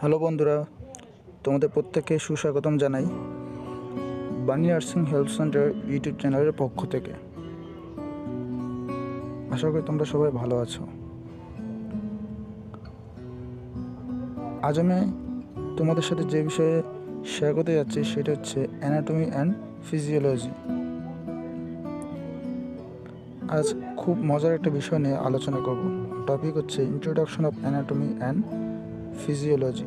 Hello বন্ধুরা, তোমাদের প্রত্যেককে সুস্বাগতম জানাই Bani nursing health centre YouTube চ্যানেলের পক্ষ থেকে। আশা করি তোমরা সবাই ভালো আছো। আজ আমি তোমাদের সাথে যে বিষয়ে শেয়ার করতে যাচ্ছি সেটা হচ্ছে অ্যানাটমি অ্যান্ড ফিজিওলজি আজ খুব মজার একটা বিষয় নিয়ে আলোচনা করব। টপিক হচ্ছে introduction of anatomy and physiology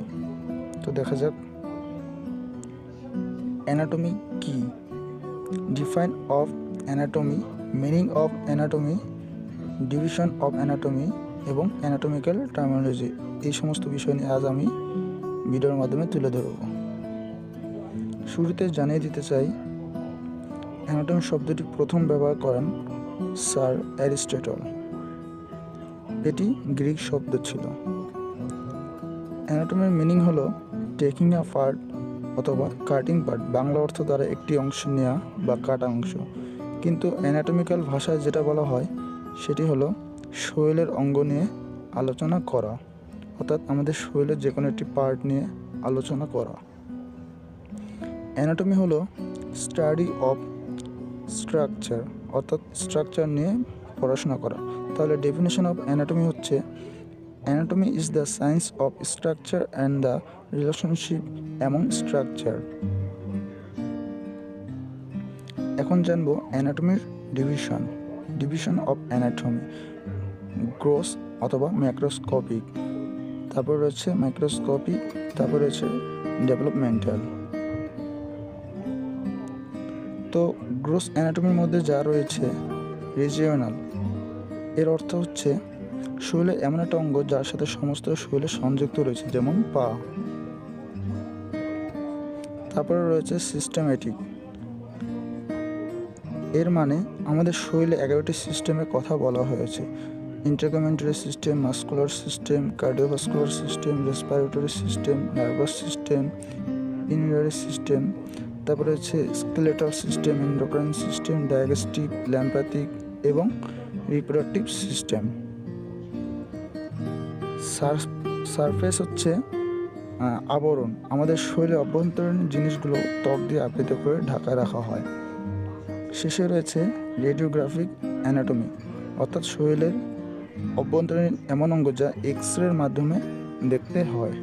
তো দেখা যাক। অ্যানাটমি কি? Define of anatomy meaning of anatomy division of anatomy এবং অ্যানাটমিক্যাল টার্মিনোলজি এই সমস্ত বিষয় নিয়ে আজ আমি ভিডিওর মাধ্যমে তুলে ধরব। শুরুতে জানিয়ে দিতে চাই অ্যানাটমি শব্দটি প্রথম ব্যবহার করেন স্যার অ্যারিস্টটল। এটি গ্রিক শব্দ ছিল। অ্যানাটমির মিনিং হলো টেকিং আ পার্ট অথবা কাটিং পার্ট বাংলা অর্থ দ্বারা একটি অংশ নেওয়া বা কাটা অংশ। কিন্তু অ্যানাটমিক্যাল ভাষায় যেটা বলা হয়, সেটি হলো শরীরের অঙ্গ নিয়ে আলোচনা করা, অর্থাৎ আমাদের শরীরের যে কোনো একটি পার্ট নিয়ে আলোচনা করা। অ্যানাটমি হলো স্টাডি অফ স্ট্রাকচার অর্থাৎ স্ট্রাকচার নিয়ে পড়াশোনা করা। তাহলে ডেফিনেশন অফ অ্যানাটমি হচ্ছে Anatomy is the science of structure and the relationship among structure. এখন জানব অ্যানাটমির division division of anatomy gross অথবা ম্যাক্রোস্কোপিক তারপর রয়েছে মাইক্রোস্কোপিক তারপর রয়েছে ডেভেলপমেন্টাল তো গ্রোস অ্যানাটমির মধ্যে যা রয়েছে রিজিওনাল এর অর্থ হচ্ছে শরীরের এমন একটা অঙ্গ যার সাথে সমস্ত শরীরে সংযুক্ত রয়েছে, যেমন পা। তারপরে রয়েছে সিস্টেমেটিক এর মানে আমাদের শরীরে এগারোটি সিস্টেমের কথা বলা হয়েছে। Integumentary system muscular system cardiovascular system respiratory system nervous system immune system তারপরে হচ্ছে skeletal system endocrine system digestive lymphatic এবং রিপ্রোডাক্টিভ সিস্টেম সারফেস হচ্ছে আবরণ। আমাদের শরীরের অভ্যন্তরীণ জিনিসগুলো ত্বক দিয়ে আবৃত করে ঢাকায় রাখা হয়। শেষে রয়েছে রেডিওগ্রাফিক অ্যানাটমি অর্থাৎ শরীরের অভ্যন্তরীণ এমন অঙ্গ যা এক্স রের মাধ্যমে দেখতে হয়।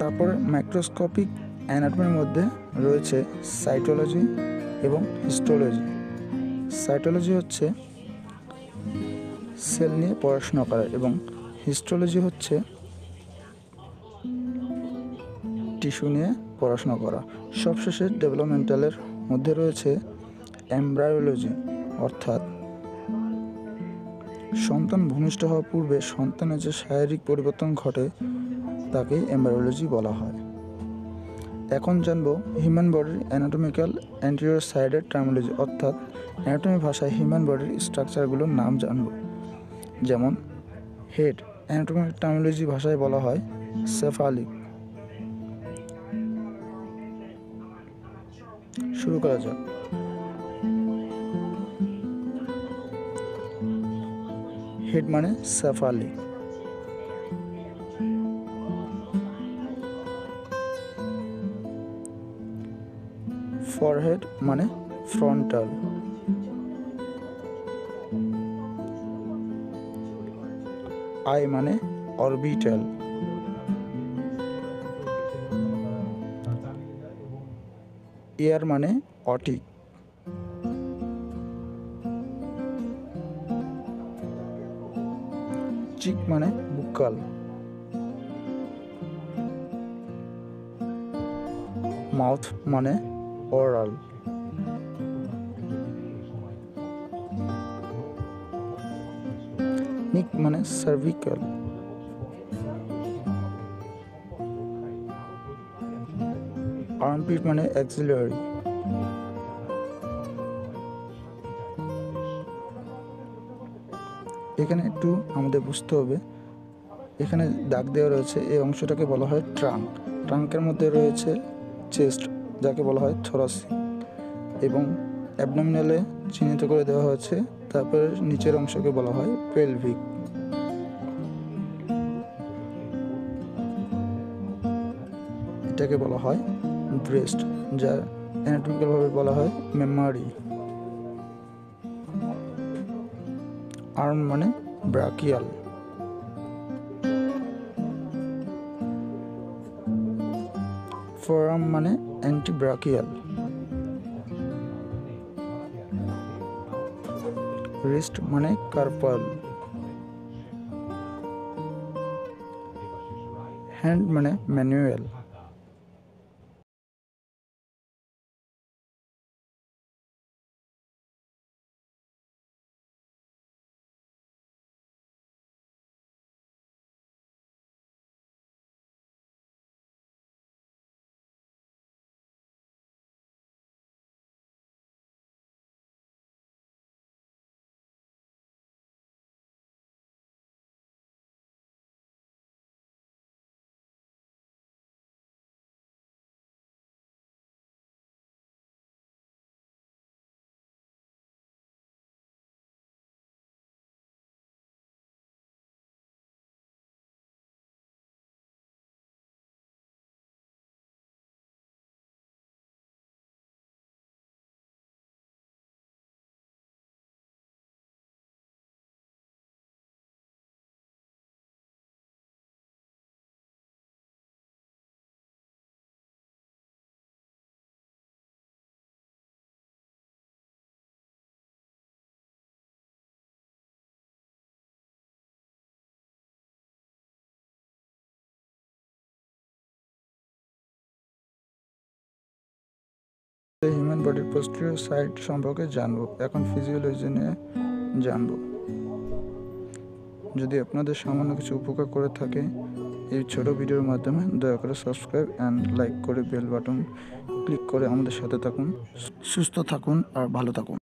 তারপরে মাইক্রোস্কোপিক অ্যানাটমির মধ্যে রয়েছে সাইটোলজি এবং হিস্টোলজি সাইটোলজি হচ্ছে সেল নিয়ে পড়াশোনা করা এবং হিস্টোলজি হচ্ছে টিস্যু নিয়ে পড়াশোনা করা। সবশেষে ডেভেলপমেন্টালের মধ্যে রয়েছে এমব্রায়োলজি অর্থাৎ সন্তান ভূমিষ্ঠ হওয়ার পূর্বে সন্তানের যে শারীরিক পরিবর্তন ঘটে, তাকে এমব্রায়োলজি বলা হয়। এখন জানব হিউম্যান বডির অ্যানাটমিক্যাল অ্যান্টিরিয়র সাইডের টার্মোলজি অর্থাৎ অ্যানাটমি ভাষায় হিউম্যান বডির স্ট্রাকচারগুলোর নাম জানব। যেমন হেড অ্যানাটমিক টার্মোলজি ভাষায় বলা হয় সেফালিক। শুরু করা যাক। হেড মানে সেফালিক। ফরহেড মানে ফ্রন্টাল। আই মানে অরবিটাল এয়ার মানে অটিক চিক মানে বুকাল মাউথ মানে ওরাল নিক মানে সার্ভিক্যাল আর্মপিট মানে অ্যাক্সিলারি এখানে একটু আমাদের বুঝতে হবে। এখানে দাগ দেওয়া রয়েছে, এই অংশটাকে বলা হয় ট্রাঙ্ক ট্রাঙ্কের মধ্যে রয়েছে চেস্ট যাকে বলা হয় থোরাসিক এবং অ্যাবডোমিনালে চিহ্নিত করে দেওয়া হয়েছে। তারপর নিচের অংশকে বলা হয় পেলভিক। এটাকে বলা হয় ব্রেস্ট যা অ্যানাটমিক্যালভাবে বলা হয় মেমারি। আর্ম মানে ব্রাকিয়াল। ফোরাম মানে অ্যান্টিব্রাকিয়াল। রিস্ট মানে কার্পাল হ্যান্ড মানে ম্যানুয়াল হিউম্যান বডির পোস্টিরিয়র সাইড সম্পর্কে জানব। এখন ফিজিওলজি নিয়ে জানব। যদি আপনাদের সামান্য কিছু উপকার করে থাকে, এই ছোট ভিডিওর মাধ্যমে দয়া করে সাবস্ক্রাইব অ্যান্ড লাইক করে বেল বাটন ক্লিক করে আমাদের সাথে থাকুন। সুস্থ থাকুন আর ভালো থাকুন।